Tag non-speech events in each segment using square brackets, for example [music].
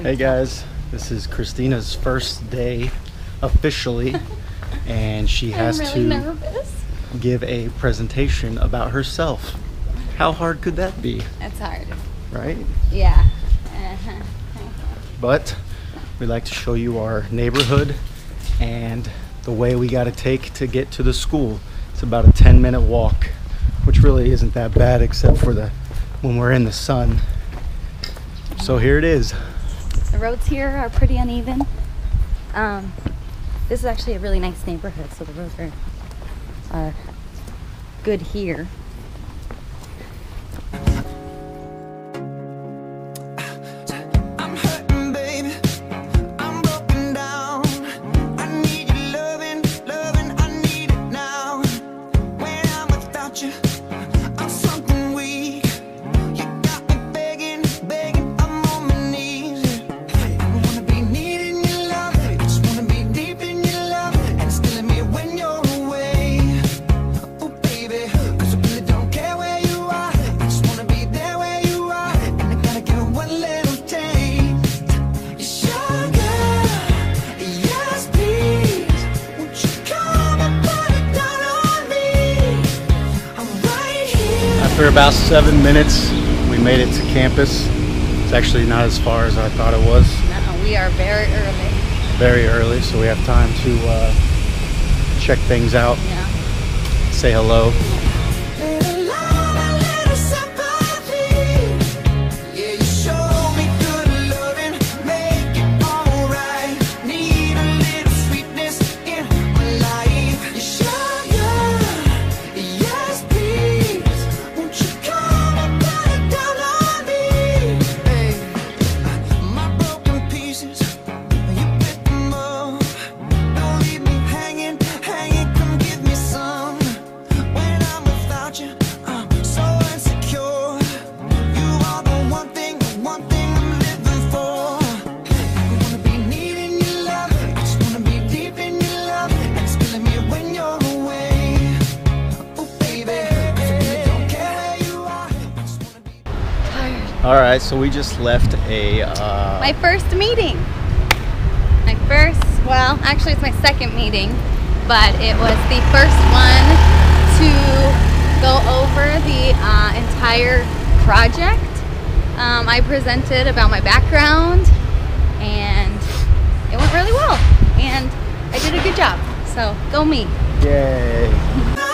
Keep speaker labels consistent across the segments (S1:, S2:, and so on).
S1: Hey guys, this is Christina's first day officially, [laughs] and she has
S2: really
S1: to
S2: nervous.
S1: give a presentation about herself. How hard could that be,
S2: It's hard.
S1: right?
S2: Yeah. Uh-huh.
S1: But we like to show you our neighborhood and the way we got to take to get to the school. It's about a 10 minute walk, which really isn't that bad except for the when we're in the sun. So here it is.
S2: The roads here are pretty uneven. Um, this is actually a really nice neighborhood, so the roads are are good here.
S1: After about seven minutes, we made it to campus. It's actually not as far as I thought it was.
S2: No, we are very early.
S1: Very early, so we have time to uh, check things out,
S2: Yeah.
S1: say hello. All right, so we just left a. Uh,
S2: My first meeting. My first, well, actually it's my second meeting, but it was the first one to go over the uh, entire project. Um, I presented about my background and it went really well. And I did a good job. So go me.
S1: yay!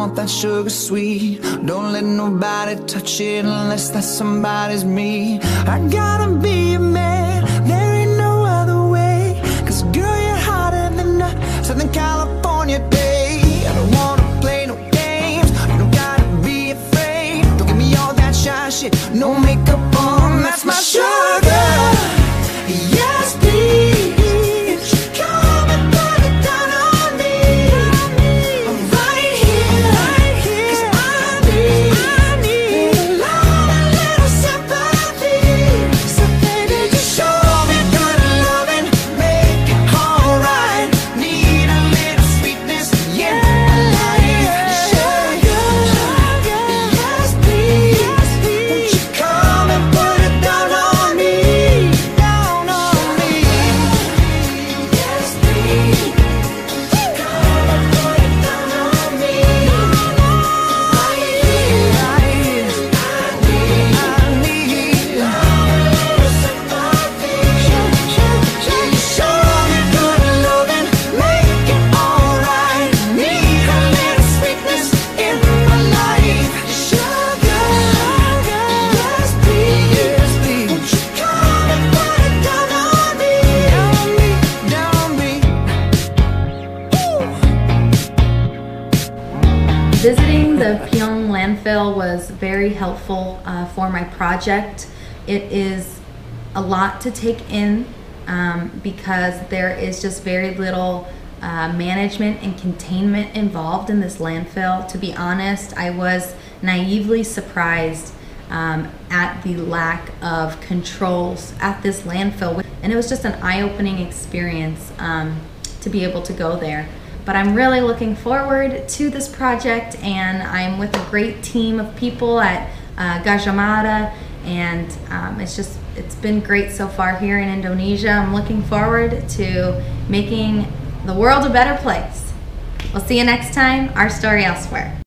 S1: want that sugar sweet. Don't let nobody touch it unless that somebody's me. I gotta be a man,
S3: Visiting the Piyungan landfill was very helpful uh, for my project. It is a lot to take in um, because there is just very little uh, management and containment involved in this landfill. To be honest, I was naively surprised um, at the lack of controls at this landfill, and it was just an eye-opening experience um, to be able to go there. But I'm really looking forward to this project, and I'm with a great team of people at uh, Gadjah Mada, and um, it's just it's been great so far here in Indonesia. I'm looking forward to making the world a better place. We'll see you next time. Our story elsewhere.